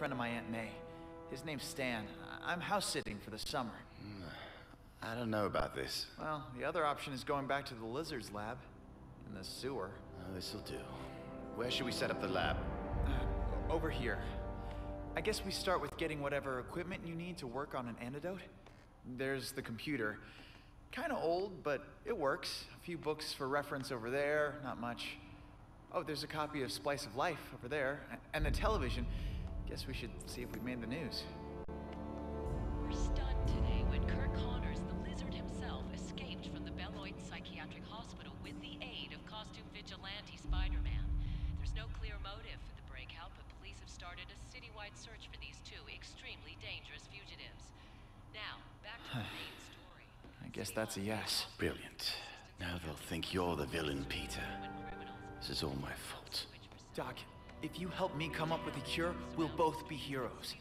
friend of my Aunt May. His name's Stan. I'm house sitting for the summer. I don't know about this. Well, the other option is going back to the lizard's lab. In the sewer. Oh, this'll do. Where should we set up the lab? Uh, over here. I guess we start with getting whatever equipment you need to work on an antidote. There's the computer. Kinda old, but it works. A few books for reference over there, not much. Oh, there's a copy of Splice of Life over there. And the television. Guess we should see if we made the news. We're stunned today when Curt Connors, the lizard himself, escaped from the Beloit Psychiatric Hospital with the aid of costume vigilante Spider-Man. There's no clear motive for the breakout, but police have started a citywide search for these two extremely dangerous fugitives. Now, back to the main story. I guess that's a yes. Brilliant. Now they'll think you're the villain, Peter. This is all my fault. Doc, if you help me come up with a cure, we'll both be heroes.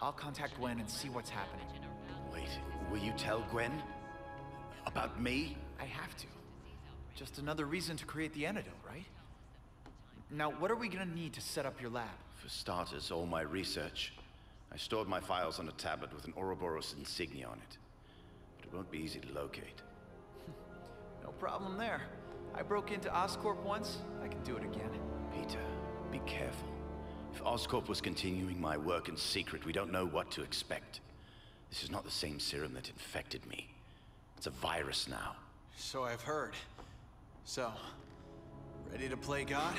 I'll contact Gwen and see what's happening. Wait, will you tell Gwen? About me? I have to. Just another reason to create the antidote, right? Now, what are we gonna need to set up your lab? For starters, all my research. I stored my files on a tablet with an Ouroboros insignia on it. But it won't be easy to locate. No problem there. I broke into Oscorp once. I can do it again. Peter, careful. If Oscorp was continuing my work in secret, we don't know what to expect. This is not the same serum that infected me. It's a virus now. So I've heard. So, ready to play God?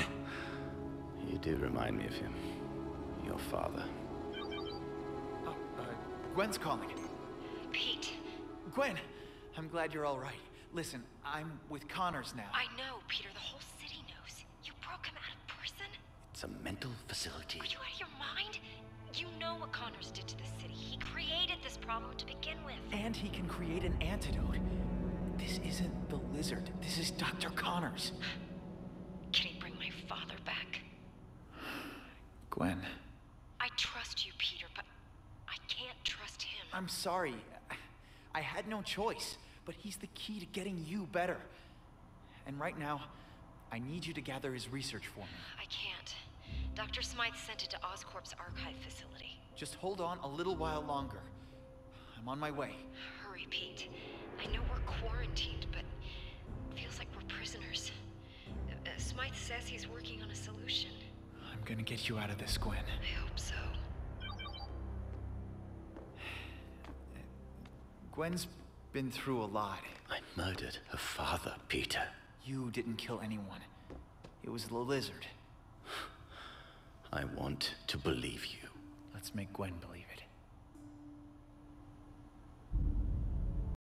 You do remind me of him. Your father. Oh, uh, Gwen's calling. Pete, Gwen, I'm glad you're all right. Listen, I'm with Connors now. I know, Peter. The whole a mental facility. Are you out of your mind? You know what Connors did to the city. He created this problem to begin with. And he can create an antidote. This isn't the lizard. This is Dr. Connors. Can he bring my father back? Gwen, I trust you, Peter, but I can't trust him. I'm sorry. I had no choice, but he's the key to getting you better. And right now, I need you to gather his research for me. I can't. Dr. Smythe sent it to Oscorp's archive facility. Just hold on a little while longer. I'm on my way. Hurry, Pete. I know we're quarantined, but it feels like we're prisoners. Uh, uh, Smythe says he's working on a solution. I'm gonna get you out of this, Gwen. I hope so. Gwen's been through a lot. I murdered her father, Peter. You didn't kill anyone. It was the lizard. I want to believe you. Let's make Gwen believe it.